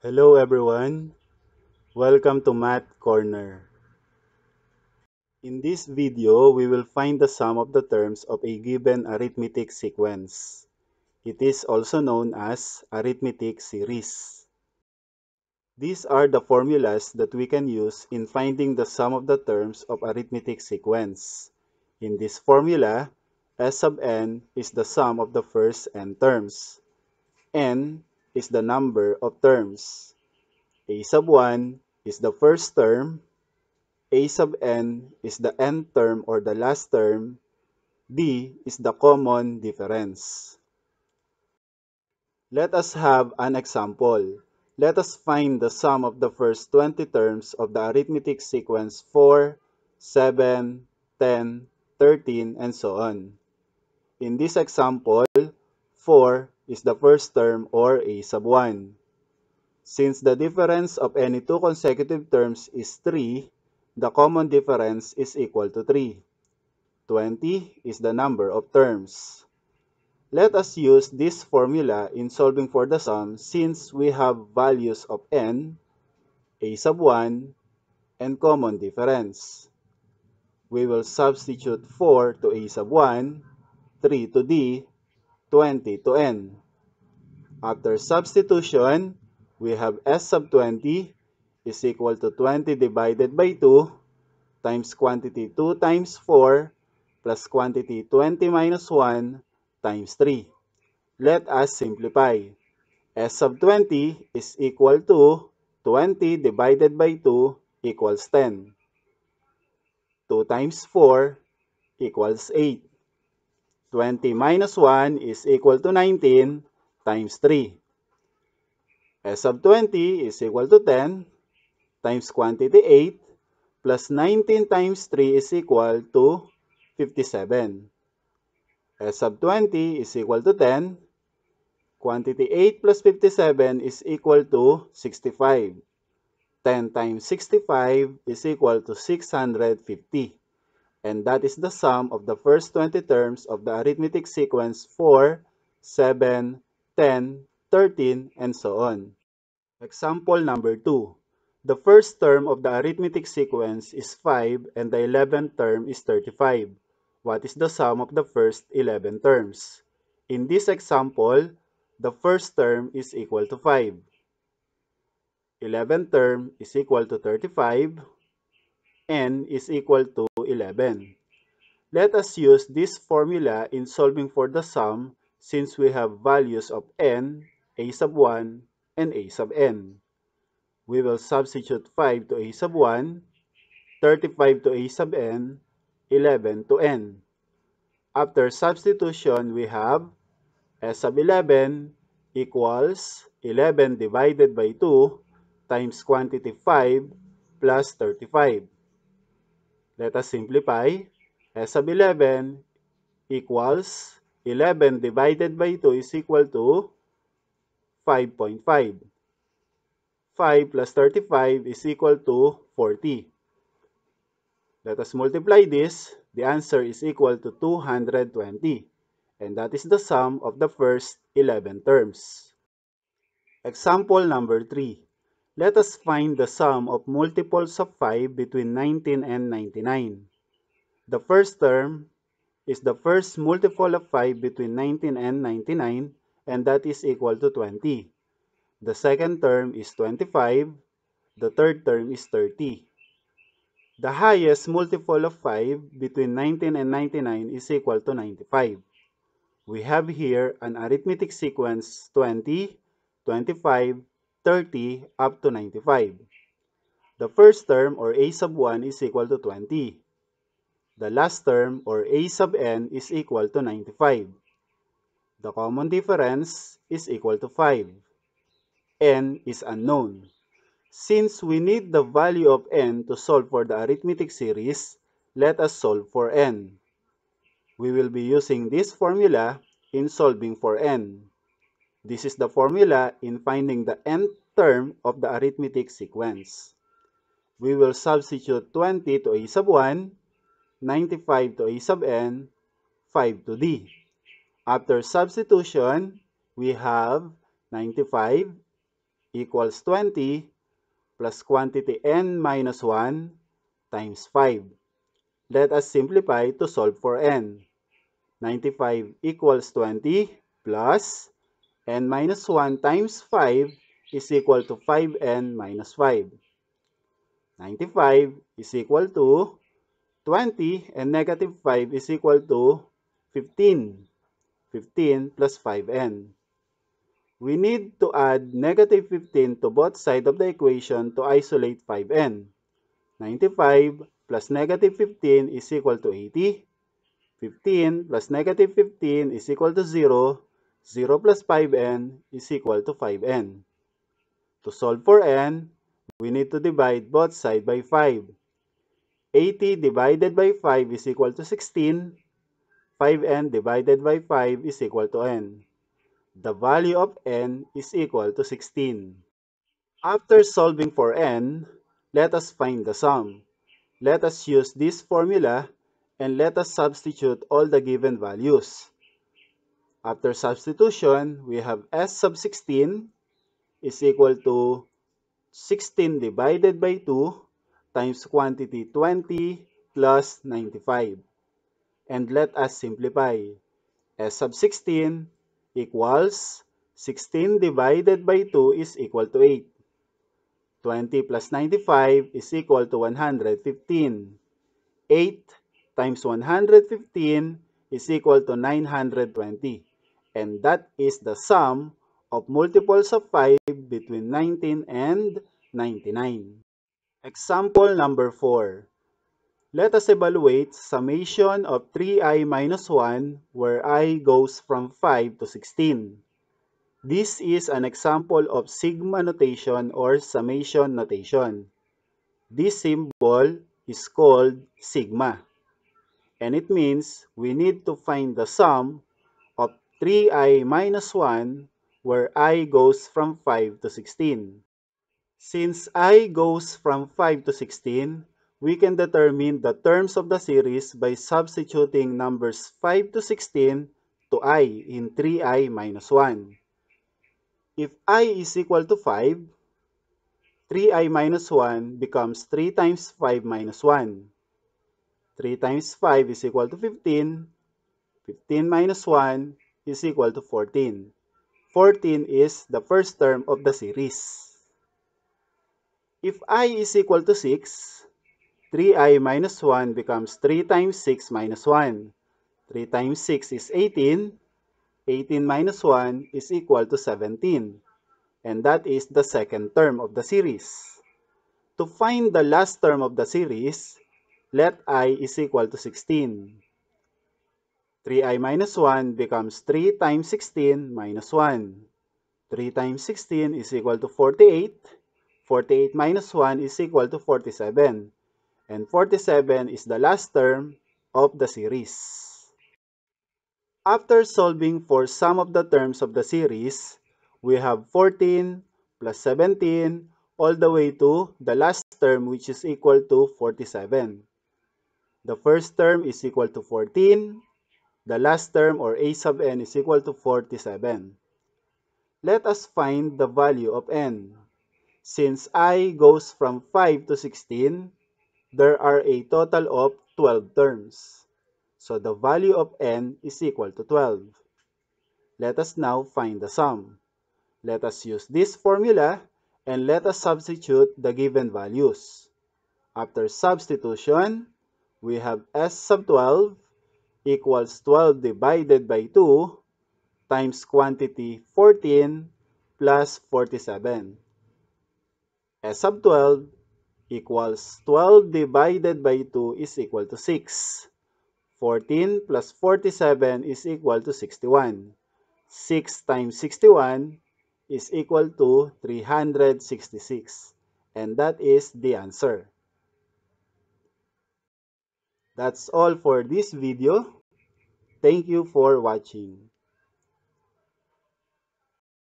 Hello everyone, welcome to Math Corner. In this video, we will find the sum of the terms of a given arithmetic sequence. It is also known as arithmetic series. These are the formulas that we can use in finding the sum of the terms of arithmetic sequence. In this formula, S sub n is the sum of the first n terms. n is the number of terms. A sub 1 is the first term. A sub n is the nth term or the last term. D is the common difference. Let us have an example. Let us find the sum of the first 20 terms of the arithmetic sequence 4, 7, 10, 13, and so on. In this example, 4 is the first term or a sub 1. Since the difference of any two consecutive terms is 3, the common difference is equal to 3. 20 is the number of terms. Let us use this formula in solving for the sum since we have values of n, a sub 1, and common difference. We will substitute 4 to a sub 1, 3 to d, 20 to n. After substitution, we have s sub 20 is equal to 20 divided by 2 times quantity 2 times 4 plus quantity 20 minus 1 times 3. Let us simplify. s sub 20 is equal to 20 divided by 2 equals 10. 2 times 4 equals 8. 20 minus 1 is equal to 19 times 3. S sub 20 is equal to 10 times quantity 8 plus 19 times 3 is equal to 57. S sub 20 is equal to 10. Quantity 8 plus 57 is equal to 65. 10 times 65 is equal to 650 and that is the sum of the first 20 terms of the arithmetic sequence 4, 7, 10, 13, and so on. Example number 2. The first term of the arithmetic sequence is 5 and the 11th term is 35. What is the sum of the first 11 terms? In this example, the first term is equal to 5. 11th term is equal to 35 n is equal to 11. Let us use this formula in solving for the sum since we have values of n, a sub 1, and a sub n. We will substitute 5 to a sub 1, 35 to a sub n, 11 to n. After substitution, we have s sub 11 equals 11 divided by 2 times quantity 5 plus 35. Let us simplify. S sub 11 equals 11 divided by 2 is equal to 5.5. 5 plus 35 is equal to 40. Let us multiply this. The answer is equal to 220. And that is the sum of the first 11 terms. Example number 3. Let us find the sum of multiples of 5 between 19 and 99. The first term is the first multiple of 5 between 19 and 99 and that is equal to 20. The second term is 25. The third term is 30. The highest multiple of 5 between 19 and 99 is equal to 95. We have here an arithmetic sequence 20, 25, 30 up to 95. The first term or a sub 1 is equal to 20. The last term or a sub n is equal to 95. The common difference is equal to 5. n is unknown. Since we need the value of n to solve for the arithmetic series, let us solve for n. We will be using this formula in solving for n. This is the formula in finding the nth term of the arithmetic sequence. We will substitute 20 to a sub 1, 95 to a sub n, 5 to d. After substitution, we have 95 equals 20 plus quantity n minus 1 times 5. Let us simplify to solve for n. 95 equals 20 plus n minus 1 times 5 is equal to 5n minus 5. 95 is equal to 20 and negative 5 is equal to 15. 15 plus 5n. We need to add negative 15 to both sides of the equation to isolate 5n. 95 plus negative 15 is equal to 80. 15 plus negative 15 is equal to 0. 0 plus 5n is equal to 5n. To solve for n, we need to divide both sides by 5. 80 divided by 5 is equal to 16. 5n divided by 5 is equal to n. The value of n is equal to 16. After solving for n, let us find the sum. Let us use this formula and let us substitute all the given values. After substitution, we have s sub 16 is equal to 16 divided by 2 times quantity 20 plus 95. And let us simplify. s sub 16 equals 16 divided by 2 is equal to 8. 20 plus 95 is equal to 115. 8 times 115 is equal to 920. And that is the sum of multiples of 5 between 19 and 99. Example number 4. Let us evaluate summation of 3i minus 1 where i goes from 5 to 16. This is an example of sigma notation or summation notation. This symbol is called sigma. And it means we need to find the sum of 3i minus 1 where i goes from 5 to 16. Since i goes from 5 to 16, we can determine the terms of the series by substituting numbers 5 to 16 to i in 3i minus 1. If i is equal to 5, 3i minus 1 becomes 3 times 5 minus 1. 3 times 5 is equal to 15. 15 minus 1 is equal to 14. 14 is the first term of the series. If i is equal to 6, 3i minus 1 becomes 3 times 6 minus 1. 3 times 6 is 18. 18 minus 1 is equal to 17. And that is the second term of the series. To find the last term of the series, let i is equal to 16. 3i minus 1 becomes 3 times 16 minus 1. 3 times 16 is equal to 48. 48 minus 1 is equal to 47 and 47 is the last term of the series. After solving for some of the terms of the series, we have 14 plus 17 all the way to the last term which is equal to 47. The first term is equal to 14. The last term or a sub n is equal to 47. Let us find the value of n. Since i goes from 5 to 16, there are a total of 12 terms. So the value of n is equal to 12. Let us now find the sum. Let us use this formula and let us substitute the given values. After substitution, we have s sub 12 equals 12 divided by 2 times quantity 14 plus 47. S sub 12 equals 12 divided by 2 is equal to 6. 14 plus 47 is equal to 61. 6 times 61 is equal to 366. And that is the answer. That's all for this video. Thank you for watching.